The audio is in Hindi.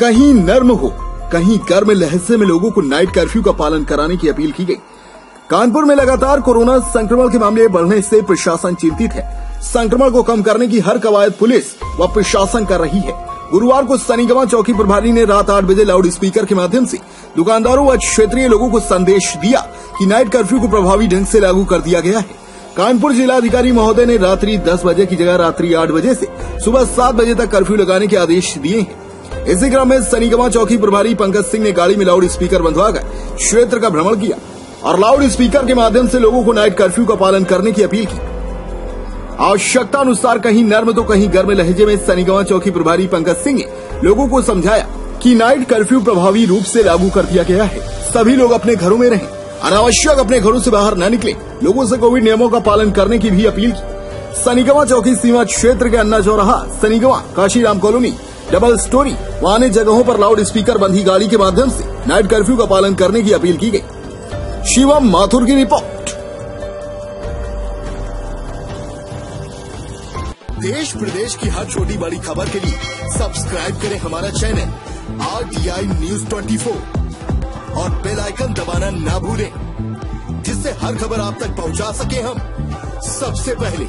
कहीं नर्म हो, कहीं गर्म लहजे में लोगों को नाइट कर्फ्यू का पालन कराने की अपील की गई। कानपुर में लगातार कोरोना संक्रमण के मामले बढ़ने से प्रशासन चिंतित है। संक्रमण को कम करने की हर कवायद पुलिस व प्रशासन कर रही है। गुरुवार को सनीगवा चौकी प्रभारी ने रात आठ बजे लाउड स्पीकर के माध्यम से दुकानदारों व क्षेत्रीय लोगों को संदेश दिया कि नाइट कर्फ्यू को प्रभावी ढंग से लागू कर दिया गया है। कानपुर जिलाधिकारी महोदय ने रात्रि 10 बजे की जगह रात्रि आठ बजे से सुबह सात बजे तक कर्फ्यू लगाने के आदेश दिए हैं। इसी क्रम में सनीगवा चौकी प्रभारी पंकज सिंह ने गाड़ी में लाउड स्पीकर बंधवाकर क्षेत्र का भ्रमण किया और लाउड स्पीकर के माध्यम से लोगों को नाइट कर्फ्यू का पालन करने की अपील की। आवश्यकता अनुसार कहीं नर्म तो कहीं गर्म लहजे में सनीगवा चौकी प्रभारी पंकज सिंह ने लोगों को समझाया कि नाइट कर्फ्यू प्रभावी रूप से लागू कर दिया गया है। सभी लोग अपने घरों में रहें। अनावश्यक अपने घरों से बाहर न निकले। लोगों से कोविड नियमों का पालन करने की भी अपील की। सनीगवा चौकी सीमा क्षेत्र के अन्ना चौराहा Sanigawan Kashiram colony double storey व अन्य जगहों पर लाउड स्पीकर बंधी गाड़ी के माध्यम से नाइट कर्फ्यू का पालन करने की अपील की गई। शिवम माथुर की रिपोर्ट देश प्रदेश की हर छोटी बड़ी खबर के लिए सब्सक्राइब करें हमारा channel R T I news twenty four और बेल आइकन दबाना ना भूलें, जिससे हर खबर आप तक पहुँचा सके हम। सबसे पहले